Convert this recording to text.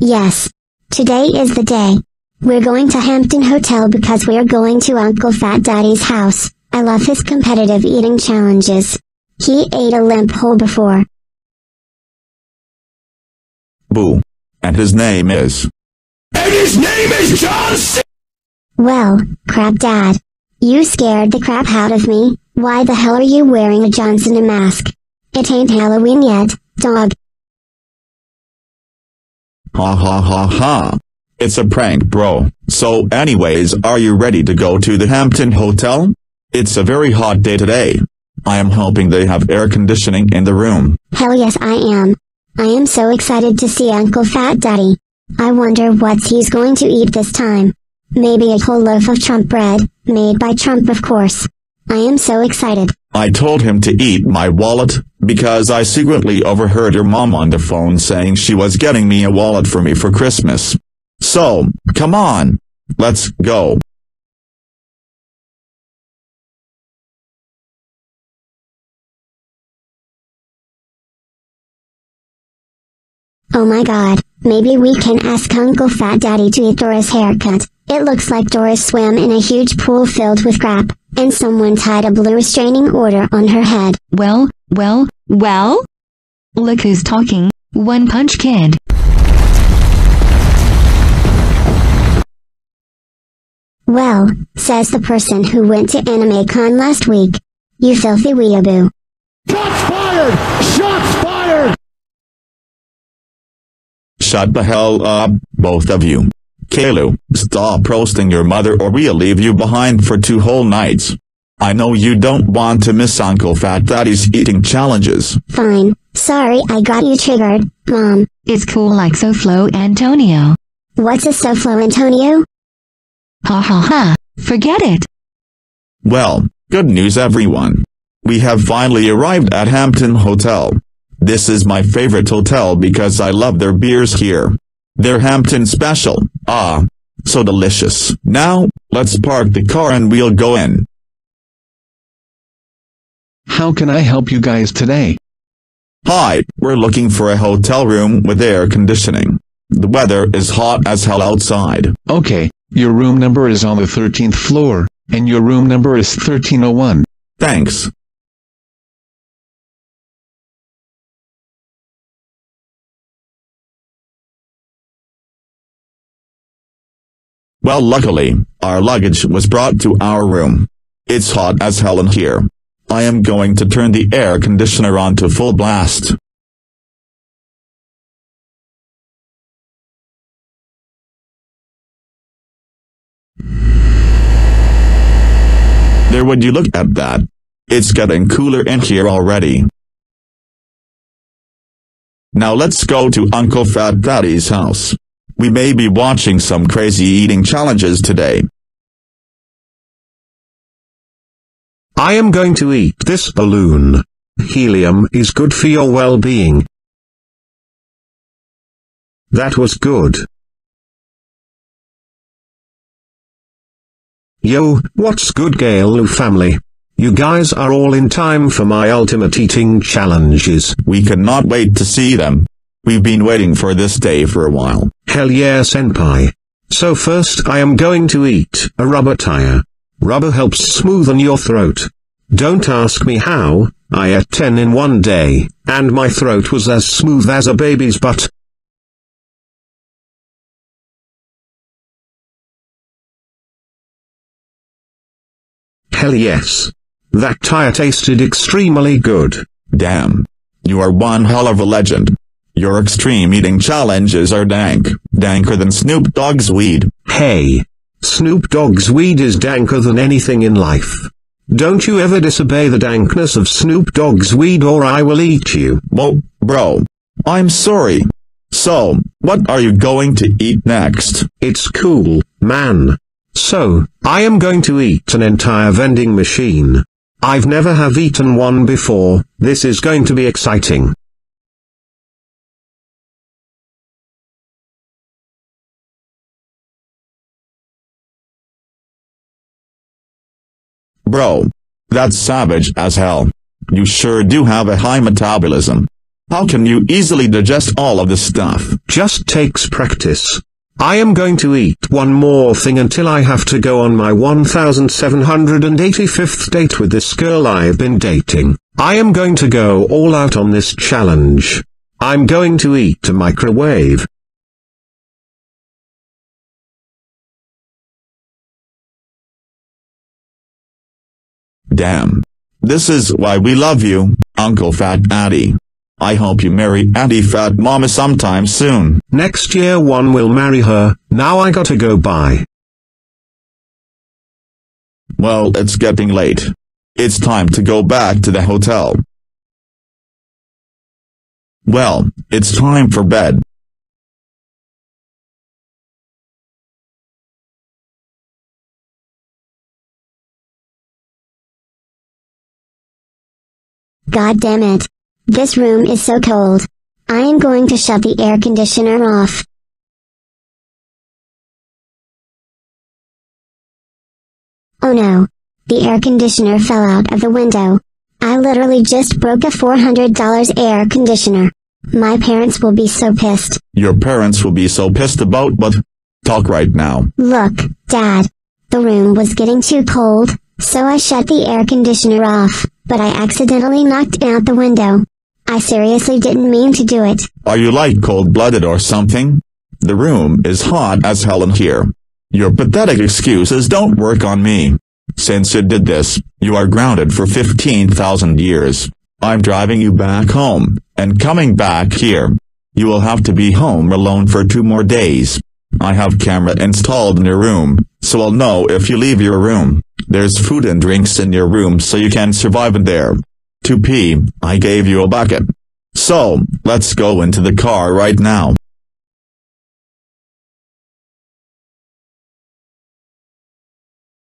Yes. Today is the day. We're going to Hampton Hotel because we're going to Uncle Fat Daddy's house. I love his competitive eating challenges. He ate a limp hole before. Boo. And his name is. And his name is John C. Well, crap dad. You scared the crap out of me. Why the hell are you wearing a Johnson mask? It ain't Halloween yet, dog. Ha ha ha ha. It's a prank bro. So anyways are you ready to go to the Hampton Hotel? It's a very hot day today. I am hoping they have air conditioning in the room. Hell yes I am. I am so excited to see Uncle Fat Daddy. I wonder what he's going to eat this time. Maybe a whole loaf of Trump bread, made by Trump of course. I am so excited. I told him to eat my wallet, because I secretly overheard your mom on the phone saying she was getting me a wallet for me for Christmas. So, come on. Let's go. Oh my god, maybe we can ask Uncle Fat Daddy to eat Dora's haircut. It looks like Doris swam in a huge pool filled with crap, and someone tied a blue restraining order on her head. Well, well, well? Look who's talking, One Punch Kid. Well, says the person who went to AnimeCon last week. You filthy weeaboo. Shots fired! Shots fired! Shut the hell up, both of you. Caillou, stop roasting your mother or we'll leave you behind for two whole nights. I know you don't want to miss Uncle Fat Daddy's eating challenges. Fine. Sorry I got you triggered, Mom. It's cool like SoFlo Antonio. What's a SoFlo Antonio? Ha ha ha, forget it. Well, good news everyone. We have finally arrived at Hampton Hotel. This is my favorite hotel because I love their beers here. They're Hampton special, ah, so delicious. Now, let's park the car and we'll go in. How can I help you guys today? Hi, we're looking for a hotel room with air conditioning. The weather is hot as hell outside. Okay, your room number is on the 13th floor, and your room number is 1301. Thanks. Well luckily, our luggage was brought to our room. It's hot as hell in here. I am going to turn the air conditioner on to full blast. There would you look at that. It's getting cooler in here already. Now let's go to Uncle Fat Daddy's house. We may be watching some crazy eating challenges today. I am going to eat this balloon. Helium is good for your well-being. That was good. Yo, what's good Caillou family? You guys are all in time for my ultimate eating challenges. We cannot wait to see them. We've been waiting for this day for a while. Hell yeah senpai. So first I am going to eat a rubber tire. Rubber helps smoothen your throat. Don't ask me how, I ate 10 in one day, and my throat was as smooth as a baby's butt. Hell yes. That tire tasted extremely good. Damn. You are one hell of a legend. Your extreme eating challenges are dank, danker than Snoop Dogg's weed. Hey. Snoop Dogg's weed is danker than anything in life. Don't you ever disobey the dankness of Snoop Dogg's weed or I will eat you. Well, bro. I'm sorry. So, what are you going to eat next? It's cool, man. So, I am going to eat an entire vending machine. I've never have eaten one before, this is going to be exciting. Bro. That's savage as hell. You sure do have a high metabolism. How can you easily digest all of this stuff? Just takes practice. I am going to eat one more thing until I have to go on my 1785th date with this girl I've been dating. I am going to go all out on this challenge. I'm going to eat a microwave. Damn. This is why we love you, Uncle Fat Daddy. I hope you marry Addy Fat Mama sometime soon. Next year one will marry her, now I gotta go bye. Well, it's getting late. It's time to go back to the hotel. Well, it's time for bed. God damn it. This room is so cold. I am going to shut the air conditioner off. Oh no. The air conditioner fell out of the window. I literally just broke a $400 air conditioner. My parents will be so pissed. Your parents will be so pissed about what? Talk right now. Look, Dad. The room was getting too cold, so I shut the air conditioner off, but I accidentally knocked out the window. I seriously didn't mean to do it. Are you like cold-blooded or something? The room is hot as hell in here. Your pathetic excuses don't work on me. Since you did this, you are grounded for 15,000 years. I'm driving you back home, and coming back here. You will have to be home alone for two more days. I have camera installed in your room, so I'll know if you leave your room. There's food and drinks in your room so you can survive in there. To pee, I gave you a bucket. So, let's go into the car right now.